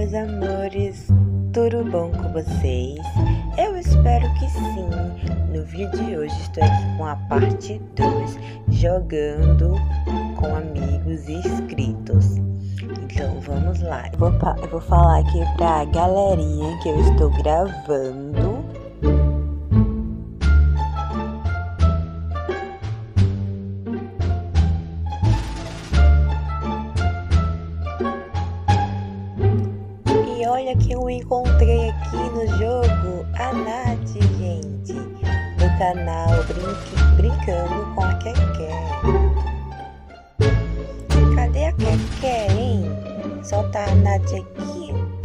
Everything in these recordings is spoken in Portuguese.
meus amores, tudo bom com vocês? Eu espero que sim. No vídeo de hoje estou aqui com a parte 2, jogando com amigos e inscritos. Então vamos lá. Eu vou, eu vou falar aqui pra galerinha que eu estou gravando. Olha que eu encontrei aqui no jogo a Nath, gente, do canal Brinque, Brincando com a Keké. Cadê a Keké, hein? Tá a Nath aqui.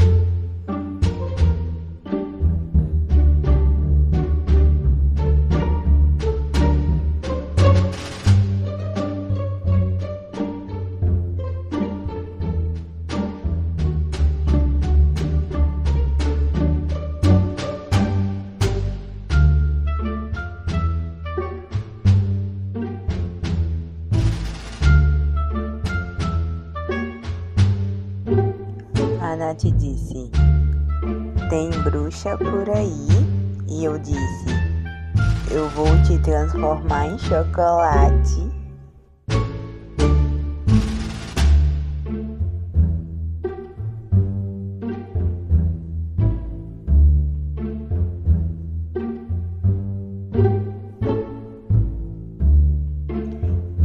A Nath disse: Tem bruxa por aí? E eu disse: Eu vou te transformar em chocolate.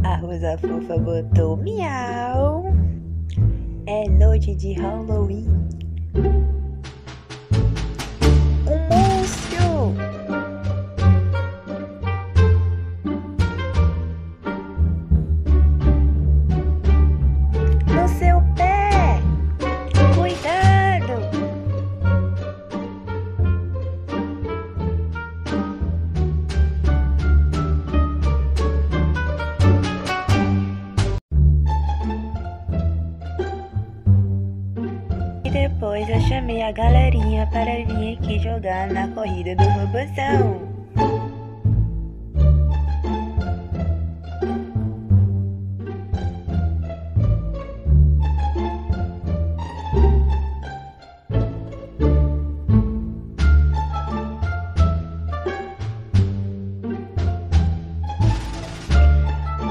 A Rosa Fofa botou miau. É noite de Halloween. Depois eu chamei a galerinha para vir aqui jogar na corrida do robozão.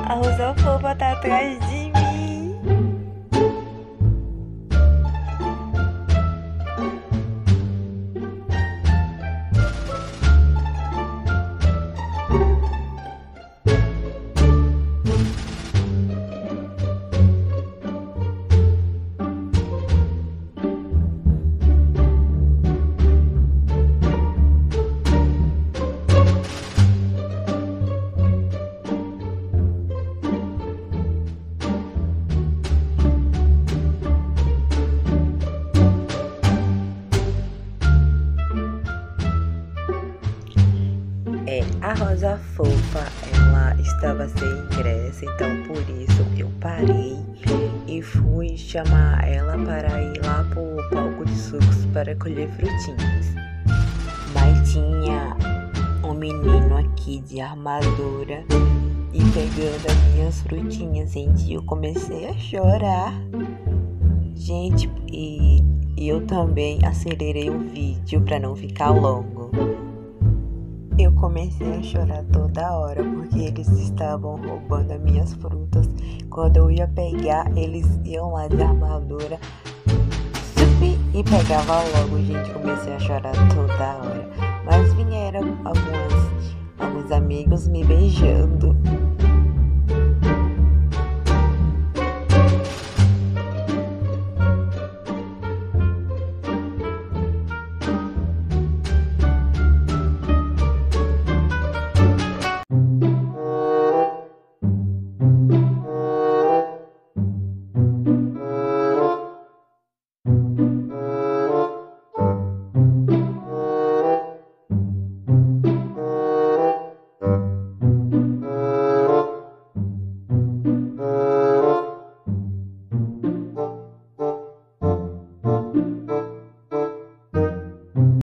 A Rosa Fofa tá atrás É, a Rosa Fofa, ela estava sem ingresso, então por isso eu parei e fui chamar ela para ir lá pro palco de sucos para colher frutinhas. Mas tinha um menino aqui de armadura e pegando as minhas frutinhas, gente, eu comecei a chorar. Gente, e, eu também acelerei o vídeo para não ficar longo. Eu comecei a chorar toda hora porque eles estavam roubando as minhas frutas. Quando eu ia pegar, eles iam lá de armadura e pegava logo. Gente, comecei a chorar toda hora. Mas vieram algumas, alguns amigos me beijando.